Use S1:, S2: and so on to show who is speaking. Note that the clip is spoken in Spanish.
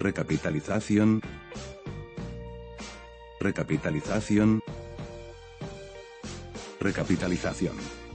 S1: Recapitalización. Recapitalización. Recapitalización.